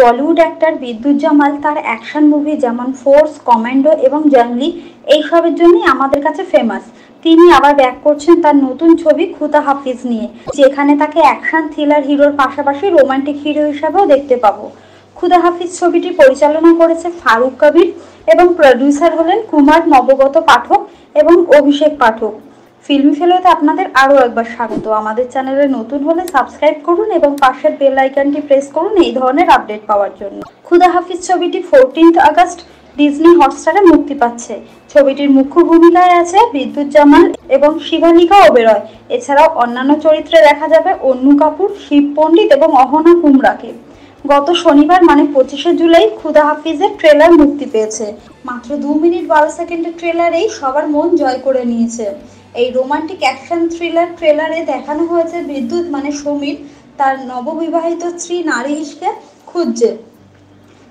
Bollywood actor Vidyut Jammwal তার action movie যেমন Force, Commando এবং জাংলি এইসবের জন্যই আমাদের কাছে ফেমাস। তিনি আবার ব্যাক করছেন তার নতুন ছবি খুদা হাফিজ নিয়ে, যেখানে তাকে অ্যাকশন থ্রিলার হিরোর পাশাপাশি রোমান্টিক হিরো হিসাবেও দেখতে পাবো। খুদা হাফিজ ছবিটি পরিচালনা করেছে ফারুক কবির এবং প্রডিউসার হলেন কুমার নবগত পাঠক এবং অভিষেক পাঠক। ফিল্মি ফেলোতে আপনাদের আরও একবার স্বাগত। আমাদের চ্যানেলে নতুন হলে সাবস্ক্রাইব করুন এবং পাশের বেল আইকনটি প্রেস করুন এই ধরনের আপডেট পাওয়ার জন্য। খুদা হাফিজ ছবিটি ফোরটিন্থ আগস্ট ডিজনি হটস্টারে মুক্তি পাচ্ছে। ছবিটির মুখ্য ভূমিকায় আছে বিদ্যুৎ জামাল এবং শিবালিকা ওবেরয়। এছাড়াও অন্যান্য চরিত্রে দেখা যাবে অন্নু কাপুর, শিব পণ্ডিত এবং অহনা কুমরাকে। গত শনিবার মানে পঁচিশে জুলাই খুদা হাফিজের ট্রেলার মুক্তি পেয়েছে। মাত্র দু মিনিট বারো সেকেন্ডের ট্রেলারেই সবার মন জয় করে নিয়েছে। এই রোমান্টিক অ্যাকশন থ্রিলার ট্রেলারে দেখানো হয়েছে বিদ্যুৎ মানে সমীর, তার নববিবাহিত স্ত্রী নারিশকে খুঁজছে।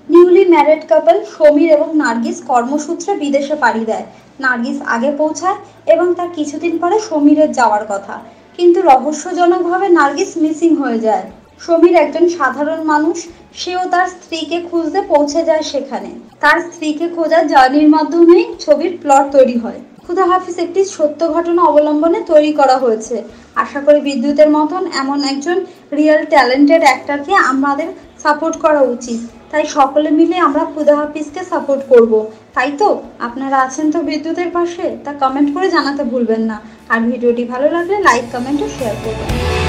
নিউলি ম্যারেড কাপল সমীর এবং নার্গিস কর্মসূত্রে বিদেশে পাড়ি দেয়। নার্গিস আগে পৌঁছায় এবং তার কিছুদিন পরে সমীরের যাওয়ার কথা। কিন্তু রহস্যজনকভাবে নার্গিস মিসিং হয়ে যায়। সমীর একজন সাধারণ মানুষ, সেও তার স্ত্রীকে খুঁজতে পৌঁছে যায় সেখানে। তার স্ত্রীকে খোঁজার জার্নির মাধ্যমেই ছবির প্লট তৈরি হয়। খুদা হাফিজ একটি সত্য ঘটনা অবলম্বনে তৈরি করা হয়েছে। আশা করি বিদ্যুতের মতন এমন একজন রিয়েল ট্যালেন্টেড অ্যাক্টারকে আমাদের সাপোর্ট করা উচিত। তাই সকলে মিলে আমরা খুদা হাফিজকে সাপোর্ট করব। তাই তো? আপনারা আছেন তো বিদ্যুতের পাশে? তা কমেন্ট করে জানাতে ভুলবেন না। আর ভিডিওটি ভালো লাগলে লাইক কমেন্ট ও শেয়ার করবেন।